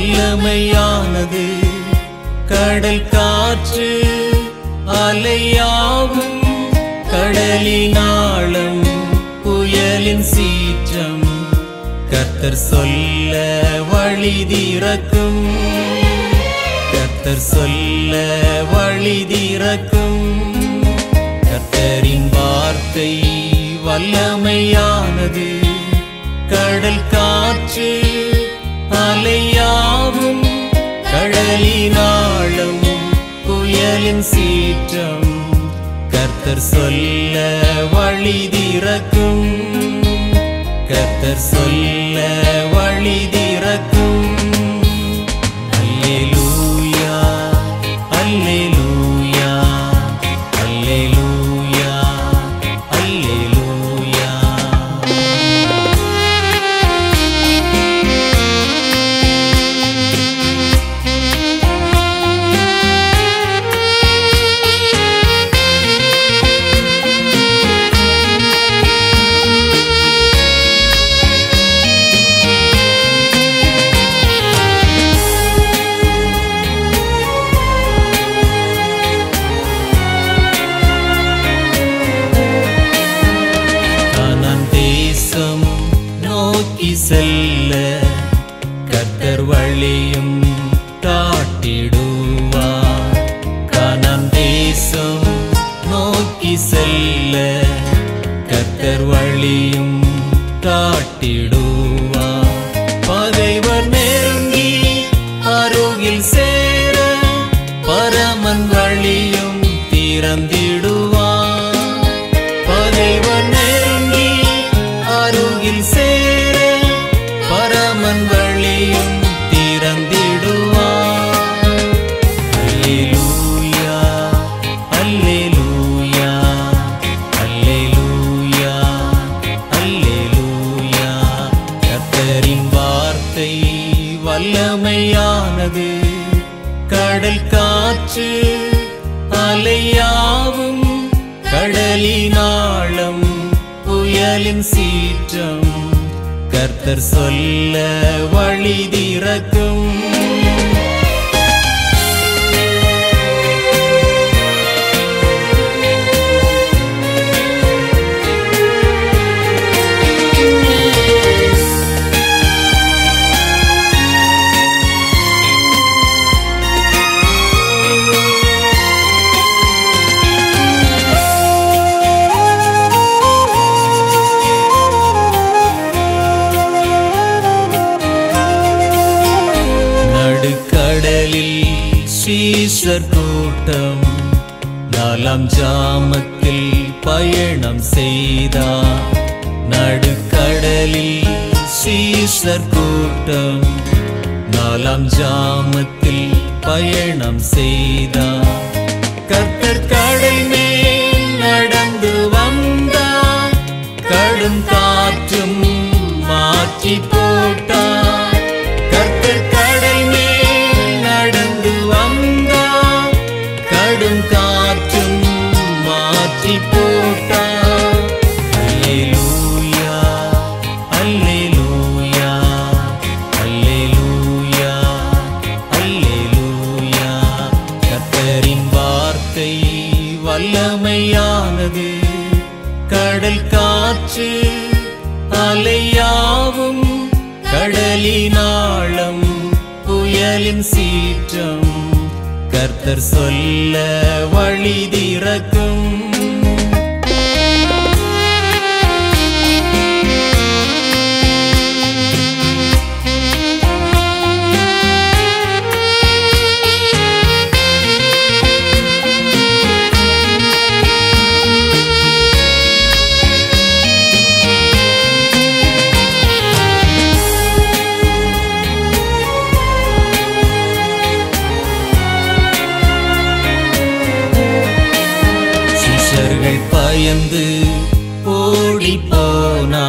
வல்லமையானது. கடல் காற்று அலையாவும் கடலினாளம் புயலின் சீற்றம் கத்தர் சொல்ல வழி திறக்கும். கத்தர் சொல்ல வழி திறக்கும். கத்தரின் வார்த்தை வல்லமையானது. கடல் காற்று அலையாவும் கடலினாளும் புயலின் சீற்றம் கர்த்தர் சொல்ல வழி திறக்கும். கர்த்தர் சொல்ல வழி கடல் காற்று அலையாவும் கடலினாளம் புயலின் சீற்றம். கர்த்தர் சொல்ல வழி திறக்க கூட்டம் நாலாம் ஜாமத்தில் பயணம் செய்தார் நடுக்கடலில் சீசர் கூட்டம் நாலாம் ஜாமத்தில் பயணம் செய்தார் கர்த்தர் கடல் மேல் நடந்து வந்தார் கடும் காற்றும் மாற்றி போட்டார் வல்லமையானது. கடல் காற்று அலையாவும் கடலினாளம் புயலின் சீற்றம். கர்த்தர் சொல்ல வழி திறக்கும். பயந்து ஓடி போனா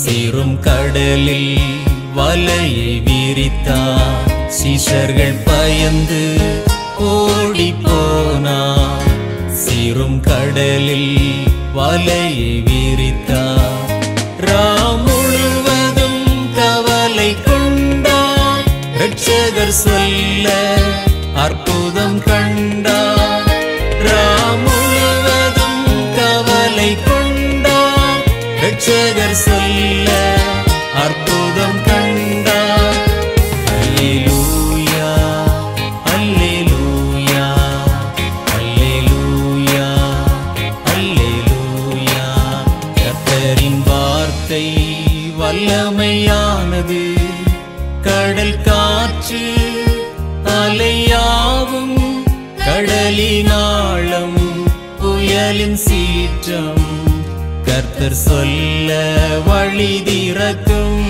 சிறும் கடலில் வலையை விரித்தா? சிஷர்கள் பயந்து ஓடி போனா சிறும் கடலில் வலையை விரித்தா? ராம் முழுவதும் கவலை கொண்டா? ரட்சகர் சொல்ல அற்புதம் கண்டா? இரட்சகர் சொல்ல அற்புதம் கண்டார். அல்லேலூயா அல்லேலூயா அல்லேலூயா அல்லேலூயா. கர்த்தரின் வார்த்தை வல்லமையானது. கடல் காற்று அலையாவும் கடலினாளம் புயலின் சீற்றம். கர்த்தர் சொல்ல வழி திறக்கும்.